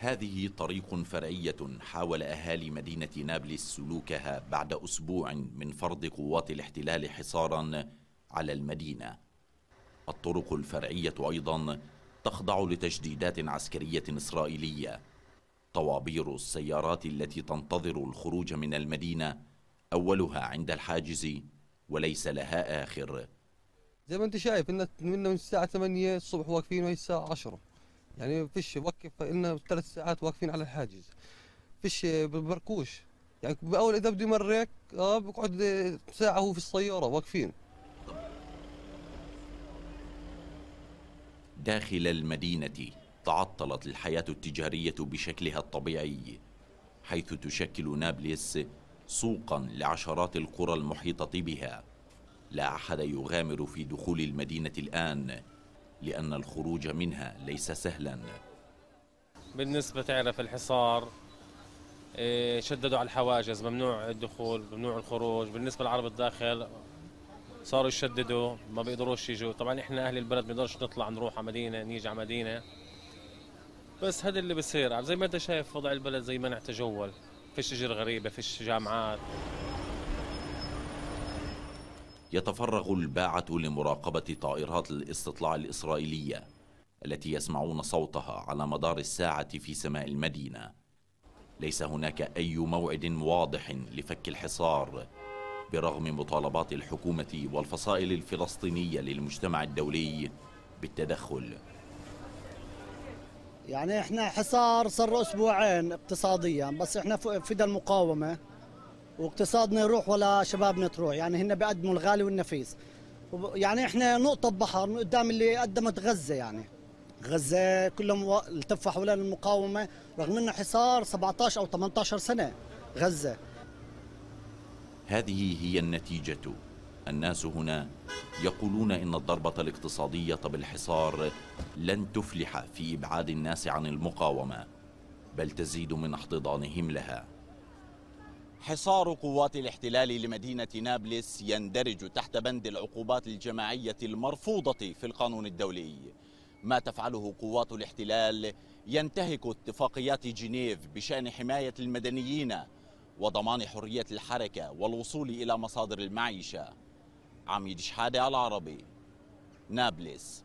هذه طريق فرعية حاول أهالي مدينة نابلس سلوكها بعد أسبوع من فرض قوات الاحتلال حصارا على المدينة. الطرق الفرعية أيضا تخضع لتجديدات عسكرية إسرائيلية. طوابير السيارات التي تنتظر الخروج من المدينة أولها عند الحاجز وليس لها آخر. زي ما أنت شايف إن من الساعة 8 الصبح واقفين وهي الساعة 10 يعني فيش وقف لنا ثلاث ساعات واقفين على الحاجز. فيش بركوش يعني اول إذا بده يمرك آه بقعد ساعة هو في السيارة واقفين. داخل المدينة تعطلت الحياة التجارية بشكلها الطبيعي حيث تشكل نابلس سوقا لعشرات القرى المحيطة بها. لا أحد يغامر في دخول المدينة الآن. لأن الخروج منها ليس سهلا. بالنسبة تعرف الحصار إيه، شددوا على الحواجز ممنوع الدخول ممنوع الخروج. بالنسبة لعرب الداخل صاروا يشددوا ما بيقدروش يجوا. طبعا إحنا أهل البلد ما بنقدرش نطلع نروح على مدينة نيجي على مدينة. بس هذا اللي بصير زي ما أنت شايف وضع البلد زي ما نتجول فيش غريبة فيش جامعات. يتفرغ الباعة لمراقبة طائرات الاستطلاع الإسرائيلية التي يسمعون صوتها على مدار الساعة في سماء المدينة. ليس هناك أي موعد واضح لفك الحصار برغم مطالبات الحكومة والفصائل الفلسطينية للمجتمع الدولي بالتدخل. يعني إحنا حصار صار أسبوعين اقتصاديا بس إحنا فدا المقاومة. واقتصادنا يروح ولا شبابنا تروح. يعني هن بيقدموا الغالي والنفيس. يعني إحنا نقطة بحر قدام اللي قدمت غزة يعني. غزة كلهم التف حوالين المقاومة رغم إنه حصار 17 أو 18 سنة. غزة. هذه هي النتيجة. الناس هنا يقولون إن الضربة الاقتصادية بالحصار لن تفلح في إبعاد الناس عن المقاومة بل تزيد من احتضانهم لها. حصار قوات الاحتلال لمدينة نابلس يندرج تحت بند العقوبات الجماعية المرفوضة في القانون الدولي. ما تفعله قوات الاحتلال ينتهك اتفاقيات جنيف بشأن حماية المدنيين وضمان حرية الحركة والوصول إلى مصادر المعيشة. عميد شحادة العربي نابلس.